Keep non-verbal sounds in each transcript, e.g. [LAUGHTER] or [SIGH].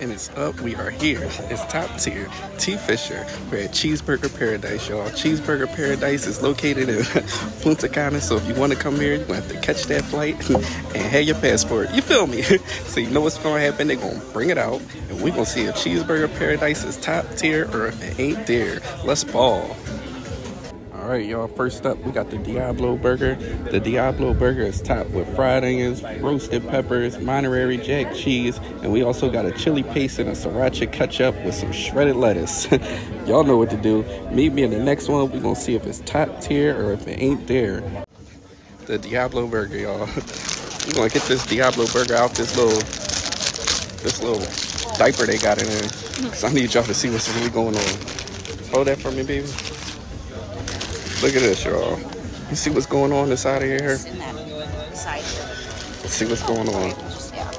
and it's up. We are here. It's top tier. T Fisher. We're at Cheeseburger Paradise, y'all. Cheeseburger Paradise is located in [LAUGHS] Punta Cana, so if you want to come here, to have to catch that flight [LAUGHS] and have your passport. You feel me? [LAUGHS] so you know what's going to happen. They're to bring it out, and we're to see if Cheeseburger Paradise is top tier or if it ain't there. Let's ball. All right, y'all. First up, we got the Diablo Burger. The Diablo Burger is topped with fried onions, roasted peppers, Monterey Jack cheese, and we also got a chili paste and a sriracha ketchup with some shredded lettuce. [LAUGHS] y'all know what to do. Meet me in the next one. We're gonna see if it's top tier or if it ain't there. The Diablo Burger, y'all. [LAUGHS] We're gonna get this Diablo Burger out this little, this little diaper they got in there. Cause I need y'all to see what's really going on. Hold that for me, baby. Look at this, y'all. You see what's going on inside of here? It's in that side. Let's see what's going on. Yeah.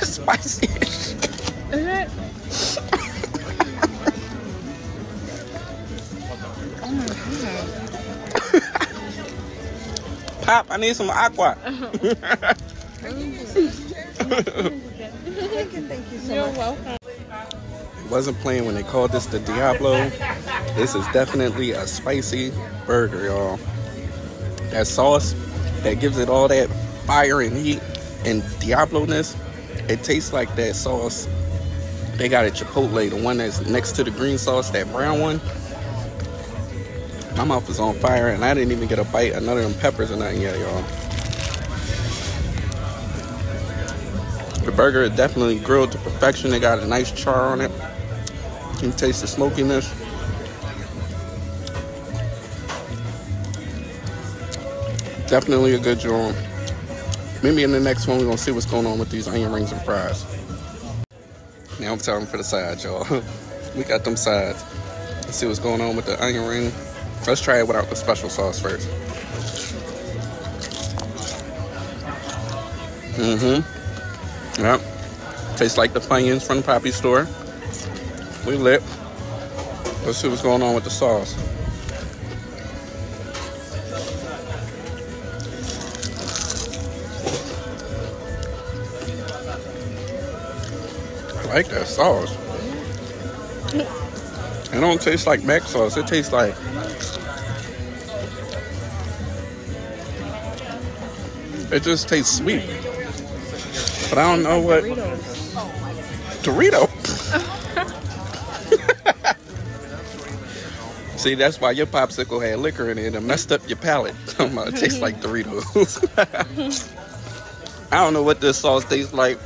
[LAUGHS] Spicy. as shit. [LAUGHS] Oh Pop, I need some aqua. [LAUGHS] You're welcome. Wasn't playing when they called this the Diablo. This is definitely a spicy burger, y'all. That sauce that gives it all that fire and heat and Diablo-ness, it tastes like that sauce they got at Chipotle, the one that's next to the green sauce, that brown one. My mouth is on fire and I didn't even get a bite of none of them peppers or nothing yet, y'all. The burger is definitely grilled to perfection. They got a nice char on it. You can taste the smokiness. Definitely a good joint. Maybe in the next one we're gonna see what's going on with these onion rings and fries. Now I'm time for the sides, y'all. [LAUGHS] we got them sides. Let's see what's going on with the onion ring. Let's try it without the special sauce first. Mm-hmm. Yep. Tastes like the Funyuns from the Poppy store. We lit. Let's see what's going on with the sauce. I like that sauce. It don't taste like mac sauce. It tastes like it just tastes sweet. But I don't know what Dorito. [LAUGHS] See, that's why your popsicle had liquor in it and messed up your palate. [LAUGHS] it tastes like Doritos. [LAUGHS] I don't know what this sauce tastes like,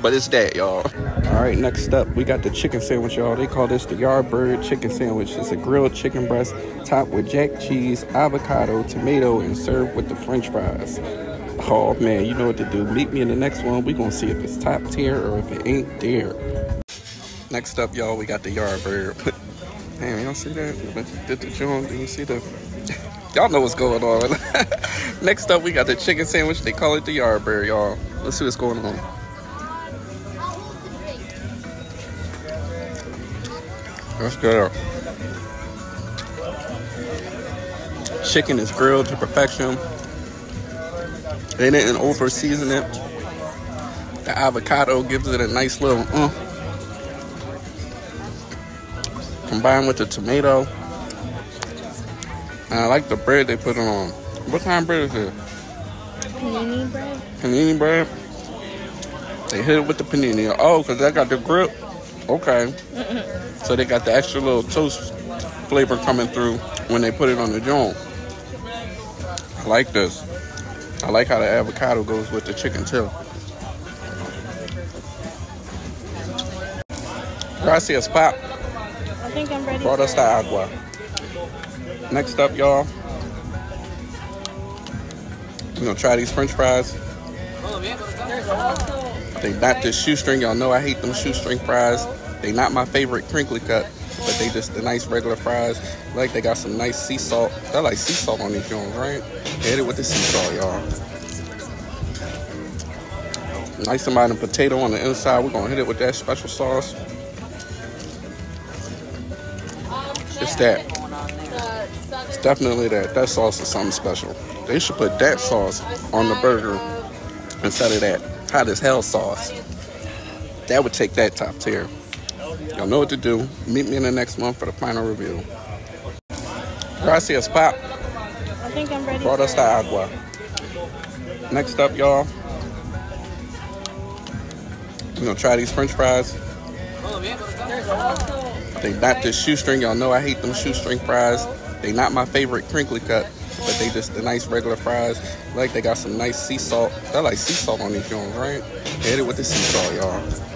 but it's that, y'all. All right, next up, we got the chicken sandwich, y'all. They call this the Yardbird chicken sandwich. It's a grilled chicken breast topped with jack cheese, avocado, tomato, and served with the french fries. Oh man, you know what to do. Meet me in the next one. we gonna see if it's top tier or if it ain't there. Next up, y'all, we got the Yardbird. Damn, y'all see that? Did the joint? Do you see the... [LAUGHS] y'all know what's going on. [LAUGHS] Next up, we got the chicken sandwich. They call it the Yardbird, y'all. Let's see what's going on. That's good. Chicken is grilled to perfection. They didn't over season it. The avocado gives it a nice little uh, combined with the tomato. And I like the bread they put it on. What kind of bread is it? Panini bread? Panini bread. They hit it with the panini. Oh, because they got the grip. Okay. So they got the extra little toast flavor coming through when they put it on the joint. I like this. I like how the avocado goes with the chicken too. Gracias, Pop. I think I'm ready. Brought us the agua. Next up, y'all. We're gonna try these french fries. They not this shoestring. Y'all know I hate them shoestring fries. They not my favorite crinkly cut, but they just the nice regular fries. Like they got some nice sea salt. I like sea salt on these joints, right? Hit it with the sea salt, y'all. Nice amount of potato on the inside. We're gonna hit it with that special sauce. It's that. It's definitely that. That sauce is something special. They should put that sauce on the burger instead of that hot as hell sauce. That would take that top tier. Y'all know what to do. Meet me in the next one for the final review. Gracias, Pop. I think I'm ready. Brought us the agua. Next up, y'all. We're gonna try these french fries. They not this shoestring. Y'all know I hate them shoestring fries. They not my favorite crinkly cut, but they just the nice regular fries. Like they got some nice sea salt. I like sea salt on these joints, right? Hit it with the sea salt, y'all.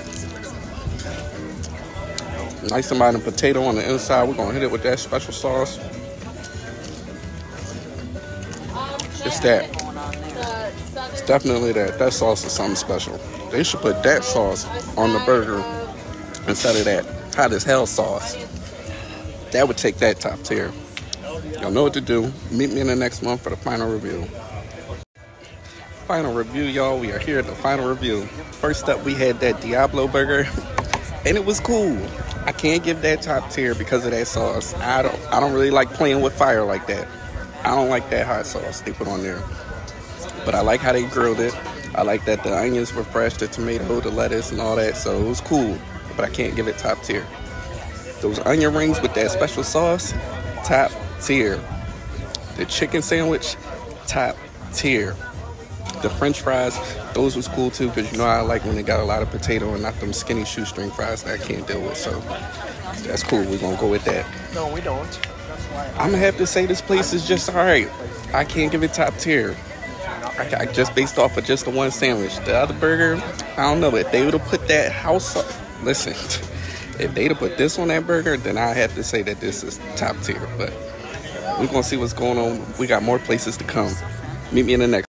Nice amount of potato on the inside. We're gonna hit it with that special sauce. It's that. It's definitely that. That sauce is something special. They should put that sauce on the burger instead of that hot as hell sauce. That would take that top tier. Y'all know what to do. Meet me in the next one for the final review. Final review, y'all. We are here at the final review. First up, we had that Diablo burger, [LAUGHS] and it was cool. I can't give that top tier because of that sauce. I don't. I don't really like playing with fire like that. I don't like that hot sauce they put on there. But I like how they grilled it. I like that the onions were fresh, the tomato, the lettuce, and all that. So it was cool. But I can't give it top tier. Those onion rings with that special sauce, top tier. The chicken sandwich, top tier. The french fries, those was cool too, because you know I like when they got a lot of potato and not them skinny shoestring fries that I can't deal with. So that's cool. We're gonna go with that. No, we don't. I'm gonna have to say this place is just alright. I can't give it top tier. I, I just based off of just the one sandwich. The other burger, I don't know. If they would have put that house up, listen, [LAUGHS] if they'd have put this on that burger, then I have to say that this is top tier. But we're gonna see what's going on. We got more places to come. Meet me in the next.